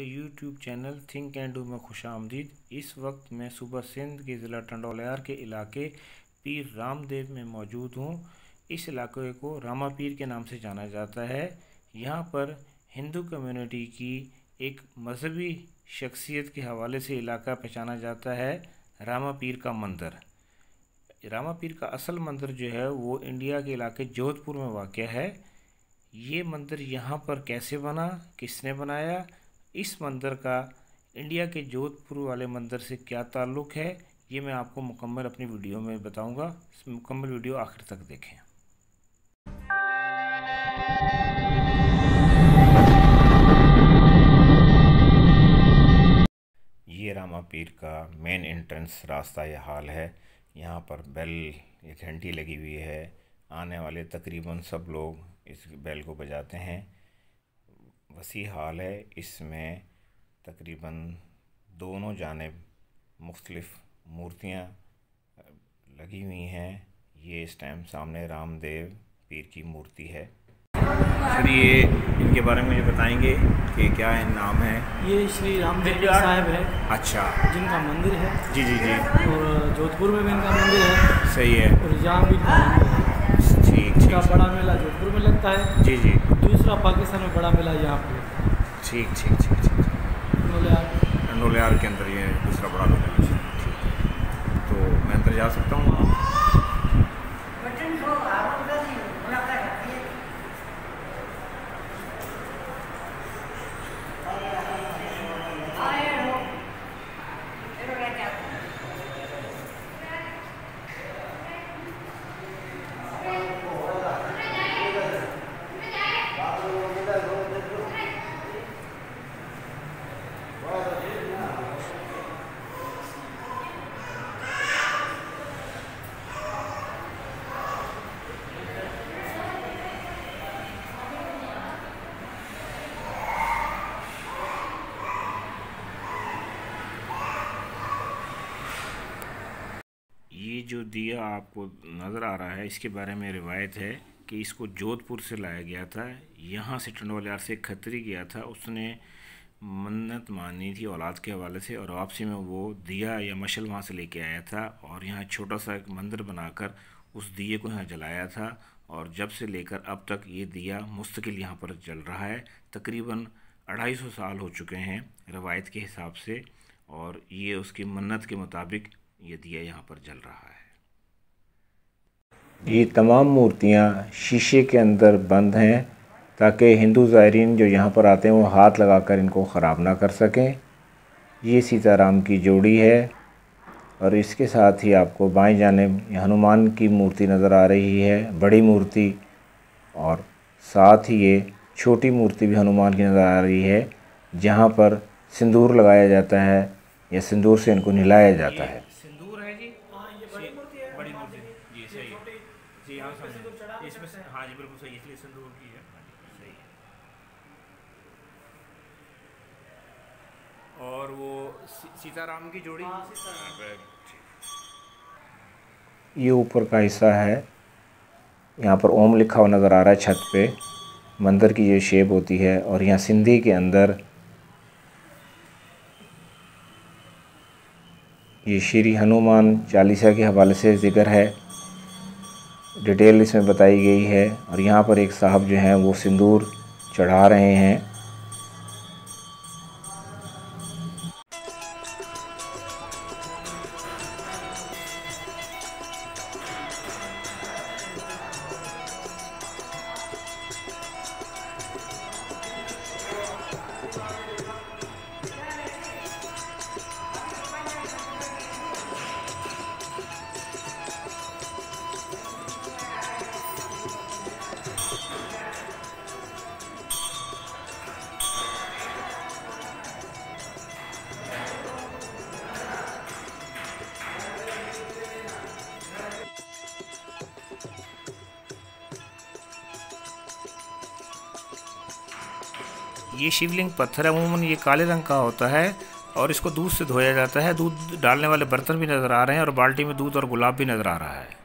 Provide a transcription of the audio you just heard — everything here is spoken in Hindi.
मेरे YouTube channel think and do में खुश आमदीद इस वक्त मैं सुबह सिंध के ज़िला टंडोलियार के इलाके पीर रामदेव में मौजूद हूँ। इस इलाके को रामा पीर के नाम से जाना जाता है। यहाँ पर हिंदू कम्युनिटी की एक मजहबी शख्सियत के हवाले से इलाका पहचाना जाता है, रामा पीर का मंदिर। रामा पीर का असल मंदिर जो है, वो इंडिया के इलाके जोधपुर में वाक़ है। ये मंदिर यहाँ पर कैसे बना, किसने बनाया इस मंदिर का इंडिया के जोधपुर वाले मंदिर से क्या ताल्लुक़ है, ये मैं आपको मुकम्मल अपनी वीडियो में बताऊँगा। मुकम्मल वीडियो आखिर तक देखें। ये रामा पीर का मेन एंट्रेंस रास्ता यह हाल है। यहाँ पर बेल एक घंटी लगी हुई है। आने वाले तकरीबन सब लोग इस बेल को बजाते हैं। वसी हाल है इसमें तकरीबन दोनों जानब मुख्तलिफ़ मूर्तियाँ लगी हुई हैं। ये इस टाइम सामने रामदेव पीर की मूर्ति है। सर ये इनके बारे में मुझे बताएँगे कि क्या है नाम है? ये श्री रामदेव साहब है। अच्छा। जिनका मंदिर है। जी जी जी। और जोधपुर में भी इनका मंदिर है। सही है। और यहाँ भी इनका है। ठीक ठीक। बड़ा मेला जोधपुर लगता है। जी जी। दूसरा पाकिस्तान में बड़ा मेला यहाँ पे। ठीक ठीक ठीक ठीक नोलियार नोलियार के अंदर ये दूसरा बड़ा मेला। तो मैं अंदर जा सकता हूँ? जो दिया आपको नज़र आ रहा है, इसके बारे में रिवायत है कि इसको जोधपुर से लाया गया था। यहाँ से टंडोलियार से खतरी गया था। उसने मन्नत मानी थी औलाद के हवाले से और वापसी में वो दिया या मशल वहाँ से लेके आया था और यहाँ छोटा सा एक मंदिर बनाकर उस दिए को यहाँ जलाया था और जब से लेकर अब तक ये दिया मुस्तकिल यहाँ पर जल रहा है, तकरीबन अढ़ाई सौ साल हो चुके हैं रवायत के हिसाब से और ये उसकी मन्नत के मुताबिक ये दिया यहाँ पर जल रहा है। ये तमाम मूर्तियाँ शीशे के अंदर बंद हैं ताकि हिंदू ज़ायरीन जो यहाँ पर आते हैं वो हाथ लगाकर इनको ख़राब ना कर सकें। ये सीताराम की जोड़ी है और इसके साथ ही आपको बाएँ जानेब हनुमान की मूर्ति नज़र आ रही है, बड़ी मूर्ति और साथ ही ये छोटी मूर्ति भी हनुमान की नज़र आ रही है, जहाँ पर सिंदूर लगाया जाता है या सिंदूर से इनको नहलाया जाता है। बड़ी बड़ी मूर्ति जी सही है। जी हाँ सामने। इसमें से हाँ जी बिल्कुल सही इसलिए सिंदूर की है। सही है। और वो सीताराम की जोड़ी? हाँ। हाँ, ये ऊपर का हिस्सा है। यहाँ पर ओम लिखा हुआ नज़र आ रहा है छत पे। मंदिर की ये शेप होती है और यहाँ सिंधी के अंदर ये श्री हनुमान चालीसा के हवाले से ज़िक्र है। डिटेल इसमें बताई गई है और यहाँ पर एक साहब जो हैं वो सिंदूर चढ़ा रहे हैं। ये शिवलिंग पत्थर अमूमन ये काले रंग का होता है और इसको दूध से धोया जाता है। दूध डालने वाले बर्तन भी नज़र आ रहे हैं और बाल्टी में दूध और गुलाब भी नज़र आ रहा है।